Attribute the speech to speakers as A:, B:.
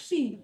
A: 屁